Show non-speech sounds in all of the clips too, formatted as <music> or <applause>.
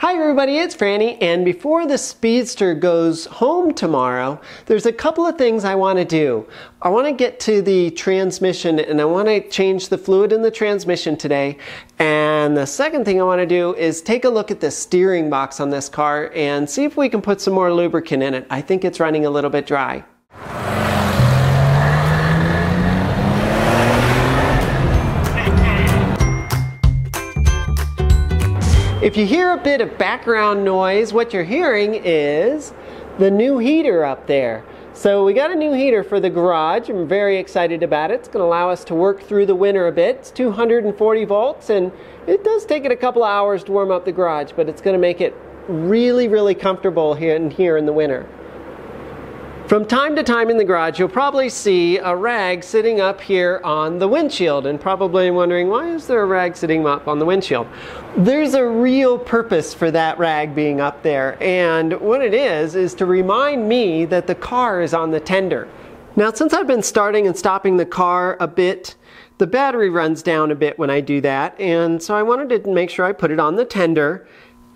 Hi everybody, it's Franny, and before the Speedster goes home tomorrow, there's a couple of things I want to do. I want to get to the transmission and I want to change the fluid in the transmission today. And the second thing I want to do is take a look at the steering box on this car and see if we can put some more lubricant in it. I think it's running a little bit dry. If you hear a bit of background noise, what you're hearing is the new heater up there. So we got a new heater for the garage. I'm very excited about it. It's going to allow us to work through the winter a bit. It's 240 volts and it does take it a couple hours to warm up the garage, but it's going to make it really, really comfortable here in, here in the winter. From time to time in the garage, you'll probably see a rag sitting up here on the windshield and probably wondering, why is there a rag sitting up on the windshield? There's a real purpose for that rag being up there, and what it is, is to remind me that the car is on the tender. Now, since I've been starting and stopping the car a bit, the battery runs down a bit when I do that, and so I wanted to make sure I put it on the tender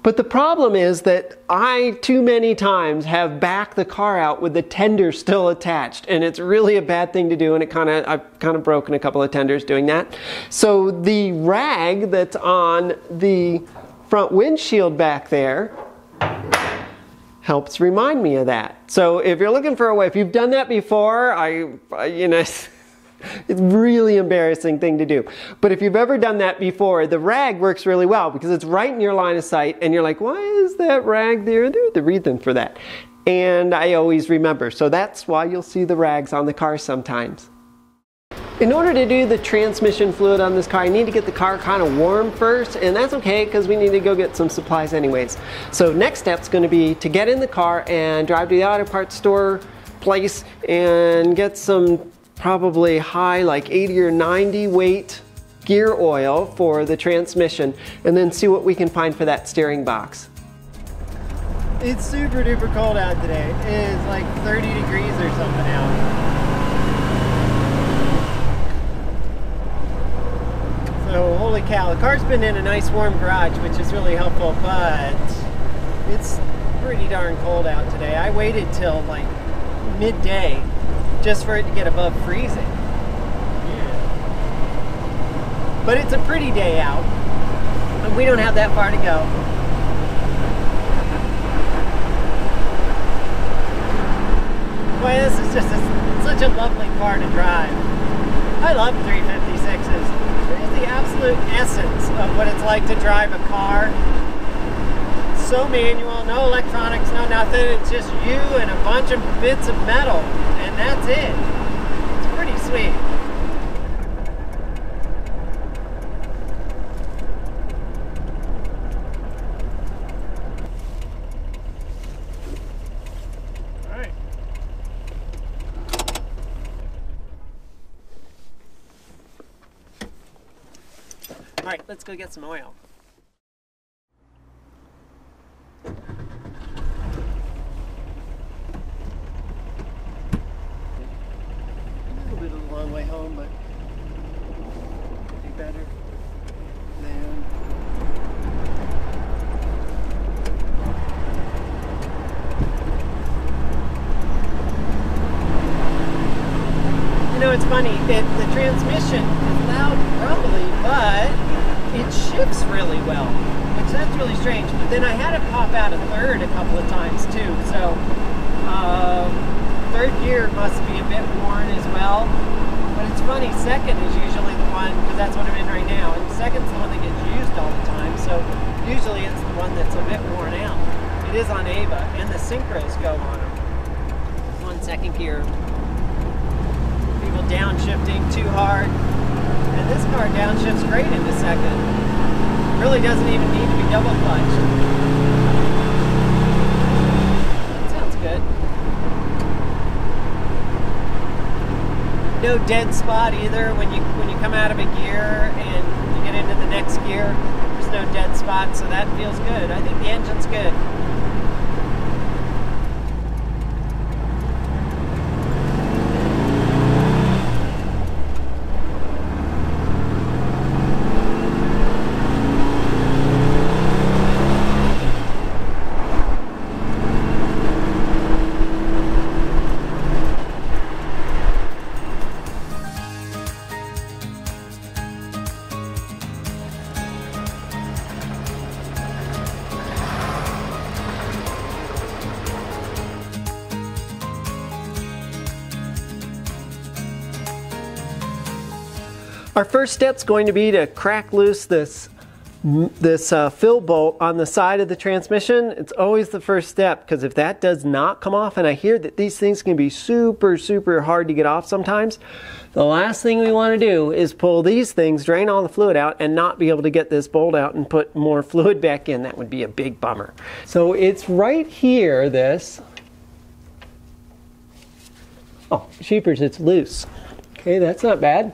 but the problem is that I, too many times, have backed the car out with the tender still attached. And it's really a bad thing to do. And it kind of, I've kind of broken a couple of tenders doing that. So the rag that's on the front windshield back there helps remind me of that. So if you're looking for a way, if you've done that before, I, you know, <laughs> <laughs> It's really embarrassing thing to do. But if you've ever done that before, the rag works really well because it's right in your line of sight and you're like, why is that rag there? There's the reason for that. And I always remember. So that's why you'll see the rags on the car sometimes. In order to do the transmission fluid on this car, I need to get the car kind of warm first, and that's okay because we need to go get some supplies anyways. So next step's going to be to get in the car and drive to the auto parts store place and get some probably high like 80 or 90 weight gear oil for the transmission and then see what we can find for that steering box. It's super duper cold out today. It is like 30 degrees or something out. So holy cow, the car's been in a nice warm garage which is really helpful but it's pretty darn cold out today. I waited till like midday just for it to get above freezing. Yeah. But it's a pretty day out, and we don't have that far to go. Boy, this is just a, such a lovely car to drive. I love 356s. There's the absolute essence of what it's like to drive a car so manual, no electronics, no nothing. It's just you and a bunch of bits of metal, and that's it. It's pretty sweet. All right, let's go get some oil. it's funny. It, the transmission is loud, rumbly, but it shifts really well, which that's really strange. But then I had it pop out a third a couple of times too. So uh, third gear must be a bit worn as well. But it's funny, second is usually the one, because that's what I'm in right now, and second's the one that gets used all the time. So usually it's the one that's a bit worn out. It is on Ava, and the synchros go on them. One second gear downshifting too hard. And this car downshifts great in the second. Really doesn't even need to be double clutched. That sounds good. No dead spot either when you when you come out of a gear and you get into the next gear. There's no dead spot, so that feels good. I think the engine's good. Our first step is going to be to crack loose this this uh, fill bolt on the side of the transmission. It's always the first step because if that does not come off, and I hear that these things can be super, super hard to get off sometimes, the last thing we want to do is pull these things, drain all the fluid out, and not be able to get this bolt out and put more <laughs> fluid back in. That would be a big bummer. So it's right here, this. Oh, sheepers, it's loose. Okay, that's not bad.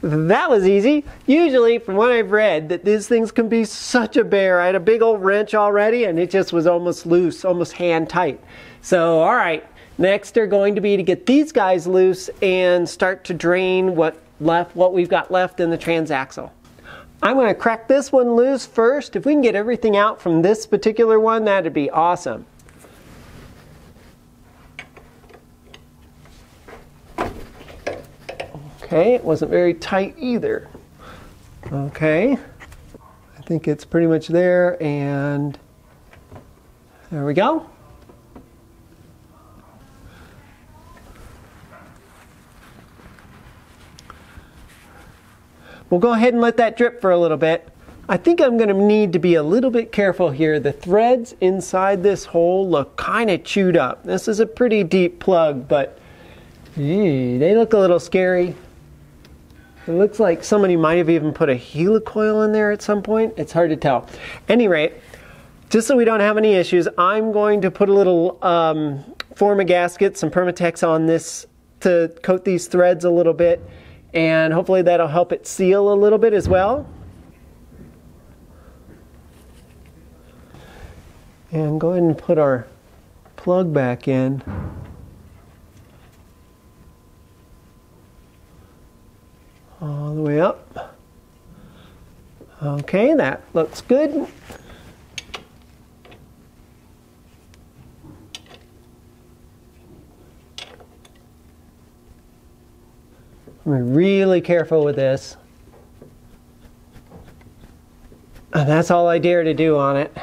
That was easy. Usually, from what I've read, that these things can be such a bear. I had a big old wrench already and it just was almost loose, almost hand tight. So, all right, next are going to be to get these guys loose and start to drain what left, what we've got left in the transaxle. I'm going to crack this one loose first. If we can get everything out from this particular one, that'd be awesome. Okay, it wasn't very tight either. Okay, I think it's pretty much there and there we go. We'll go ahead and let that drip for a little bit. I think I'm going to need to be a little bit careful here. The threads inside this hole look kind of chewed up. This is a pretty deep plug, but gee, they look a little scary. It looks like somebody might have even put a helicoil in there at some point. It's hard to tell. Any rate, just so we don't have any issues, I'm going to put a little um, a gasket, some Permatex on this to coat these threads a little bit, and hopefully that'll help it seal a little bit as well. And go ahead and put our plug back in. All the way up. Okay, that looks good. I'm really careful with this. And that's all I dare to do on it.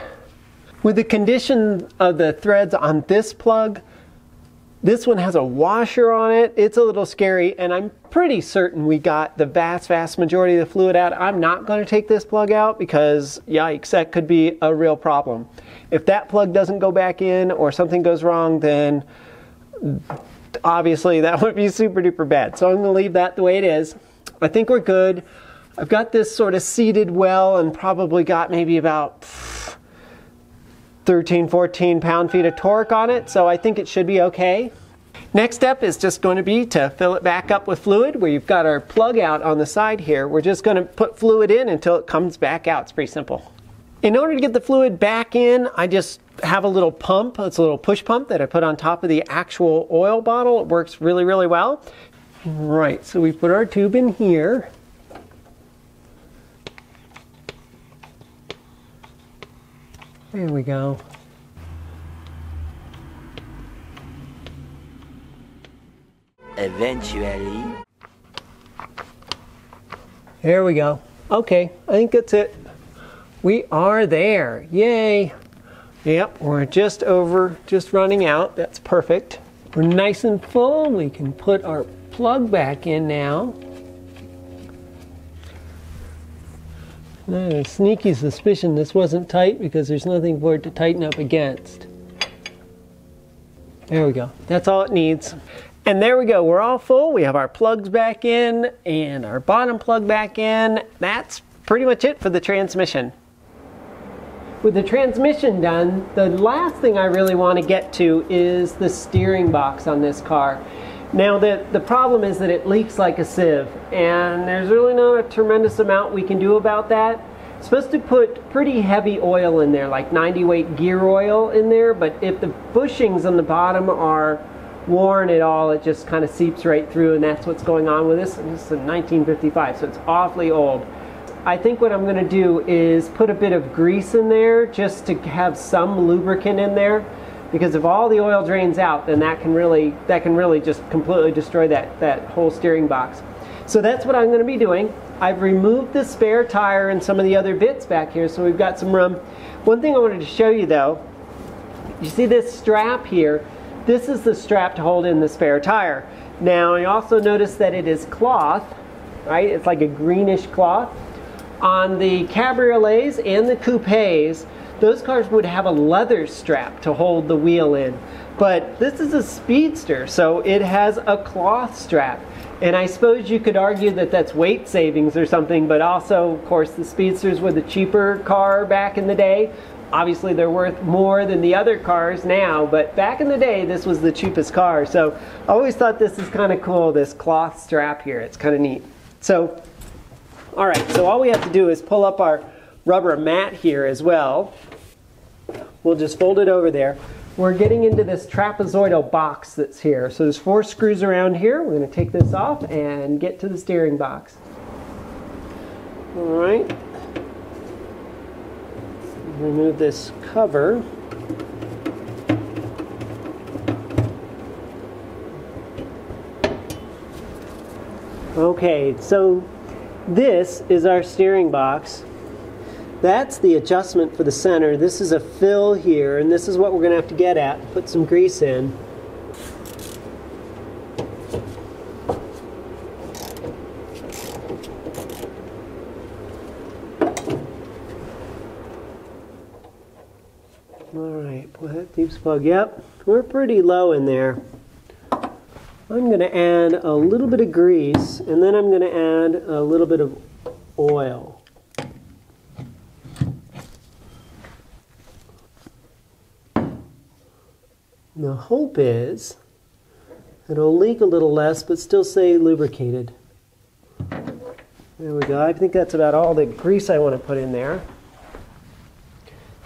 With the condition of the threads on this plug, this one has a washer on it. It's a little scary, and I'm pretty certain we got the vast, vast majority of the fluid out. I'm not going to take this plug out because, yikes, that could be a real problem. If that plug doesn't go back in or something goes wrong, then obviously that <laughs> would be super duper bad. So I'm going to leave that the way it is. I think we're good. I've got this sort of seated well and probably got maybe about 13, 14 pound feet of torque on it, so I think it should be okay. Next step is just going to be to fill it back up with fluid. We've got our plug out on the side here. We're just going to put fluid in until it comes back out. It's pretty simple. In order to get the fluid back in, I just have a little pump. It's a little push pump that I put on top of the actual oil bottle. It works really, really well. Right, so we put our tube in here. There we go. Eventually. There we go. Okay, I think that's it. We are there. Yay. Yep, we're just over, just running out. That's perfect. We're nice and full. We can put our plug back in now. Have a sneaky suspicion this wasn't tight because there's nothing for it to tighten up against. There we go. That's all it needs. And there we go. We're all full. We have our plugs back in and our bottom plug back in. That's pretty much it for the transmission. With the transmission done, the last thing I really want to get to is the steering box on this car. Now the, the problem is that it leaks like a sieve and there's really not a tremendous amount we can do about that. It's supposed to put pretty heavy oil in there, like 90 weight gear oil in there, but if the bushings on the bottom are worn at all, it just kind of seeps right through and that's what's going on with this. This is a 1955, so it's awfully old. I think what I'm going to do is put a bit of grease in there just to have some lubricant in there because if all the oil drains out then that can really that can really just completely destroy that that whole steering box. So that's what I'm going to be doing. I've removed the spare tire and some of the other bits back here so we've got some room. One thing I wanted to show you though you see this strap here? This is the strap to hold in the spare tire. Now, I also noticed that it is cloth, right? It's like a greenish cloth. On the cabriolets and the coupes, those cars would have a leather strap to hold the wheel in. But this is a speedster, so it has a cloth strap. And I suppose you could argue that that's weight savings or something, but also, of course, the speedsters were the cheaper car back in the day. Obviously, they're worth more than the other cars now, but back in the day, this was the cheapest car. So I always thought this is kind of cool, this cloth strap here. It's kind of neat. So, all right, so all we have to do is pull up our rubber mat here as well. We'll just fold it over there. We're getting into this trapezoidal box that's here. So there's four screws around here. We're going to take this off and get to the steering box. All right. Remove this cover. Okay, so this is our steering box. That's the adjustment for the center. This is a fill here, and this is what we're going to have to get at. Put some grease in. Alright, that deep plug. Yep, we're pretty low in there. I'm going to add a little bit of grease, and then I'm going to add a little bit of oil. The hope is it'll leak a little less but still stay lubricated. There we go. I think that's about all the grease I want to put in there.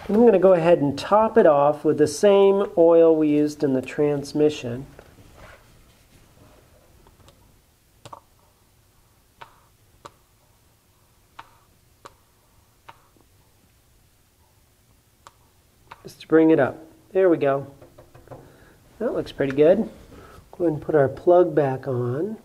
I'm going to go ahead and top it off with the same oil we used in the transmission. Just to bring it up. There we go. That looks pretty good. Go ahead and put our plug back on.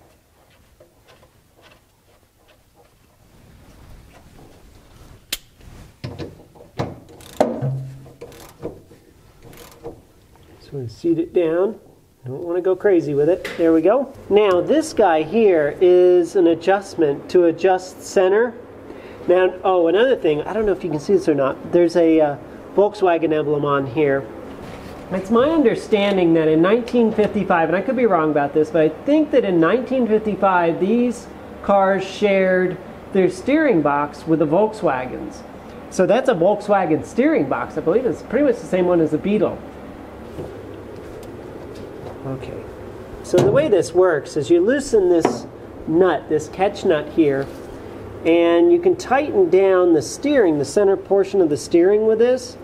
So we seat it down. Don't want to go crazy with it. There we go. Now this guy here is an adjustment to adjust center. Now, oh, another thing, I don't know if you can see this or not. There's a uh, Volkswagen emblem on here. It's my understanding that in 1955, and I could be wrong about this, but I think that in 1955 these cars shared their steering box with the Volkswagens. So that's a Volkswagen steering box. I believe it's pretty much the same one as the Beetle. Okay. So the way this works is you loosen this nut, this catch nut here, and you can tighten down the steering, the center portion of the steering with this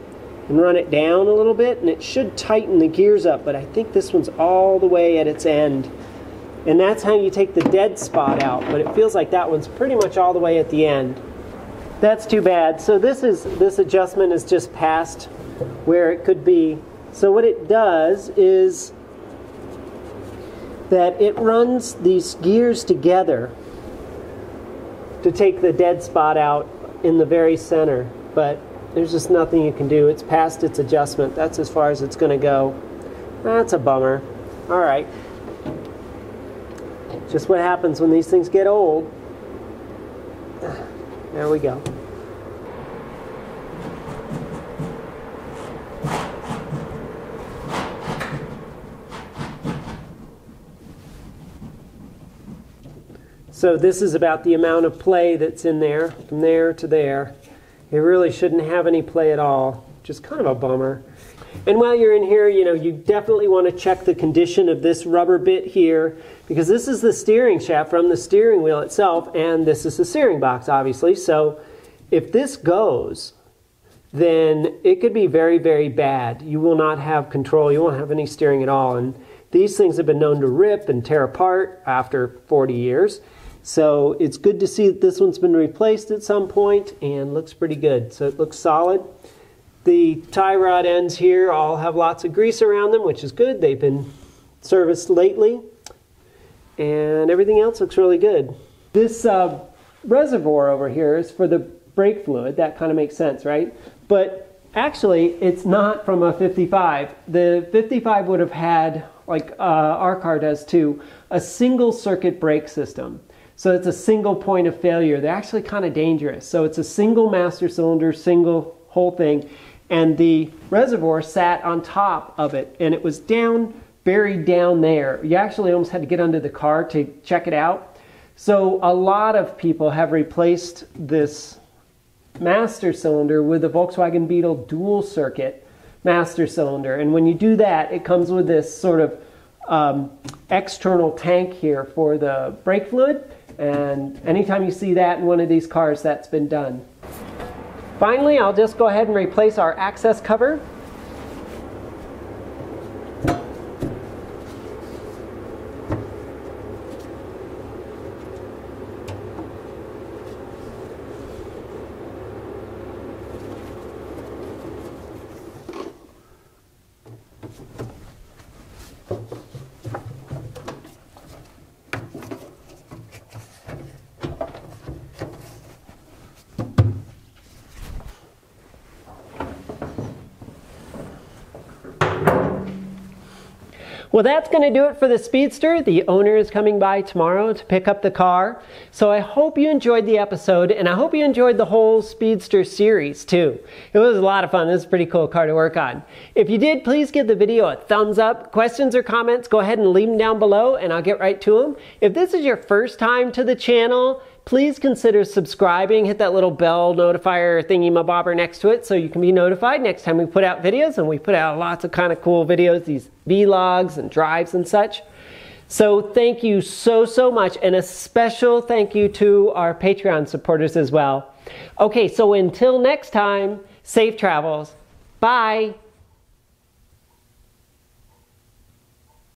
and run it down a little bit and it should tighten the gears up but I think this one's all the way at its end. And that's how you take the dead spot out but it feels like that one's pretty much all the way at the end. That's too bad. So this is this adjustment is just past where it could be. So what it does is that it runs these gears together to take the dead spot out in the very center but there's just nothing you can do. It's past its adjustment. That's as far as it's going to go. That's a bummer. All right. Just what happens when these things get old. <sighs> There we go. So this is about the amount of play that's in there, from there to there. It really shouldn't have any play at all, just kind of a bummer. And while you're in here, you know, you definitely want to check the condition of this rubber bit here because this is the steering shaft from the steering wheel itself and this is the steering box obviously. So if this goes, then it could be very, very bad. You will not have control. You won't have any steering at all. And these things have been known to rip and tear apart after 40 years. So it's good to see that this one's been replaced at some point and looks pretty good. So it looks solid. The tie rod ends here all have lots of grease around them, which is good. They've been serviced lately. And everything else looks really good. This uh, reservoir over here is for the brake fluid. That kind of makes sense, right? But actually, it's not from a 55. The 55 would have had like uh, our car does too, a single circuit brake system. So it's a single point of failure. They're actually kind of dangerous. So it's a single master cylinder, single whole thing. And the reservoir sat on top of it and it was down, buried down there. You actually almost had to get under the car to check it out. So a lot of people have replaced this master cylinder with the Volkswagen Beetle dual circuit master cylinder. And when you do that, it comes with this sort of um, external tank here for the brake fluid. And anytime you see that in one of these cars, that's been done. Finally, I'll just go ahead and replace our access cover. Well, that's going to do it for the Speedster. The owner is coming by tomorrow to pick up the car. So I hope you enjoyed the episode, and I hope you enjoyed the whole Speedster series too. It was a lot of fun. This is a pretty cool car to work on. If you did, please give the video a thumbs up. Questions or comments, go ahead and leave them down below, and I'll get right to them. If this is your first time to the channel, please consider subscribing. Hit that little bell notifier thingy my bobber next to it so you can be notified next time we put out videos. And we put out lots of kind of cool videos, these vlogs and drives and such. So thank you so, so much. And a special thank you to our Patreon supporters as well. Okay, so until next time, safe travels. Bye.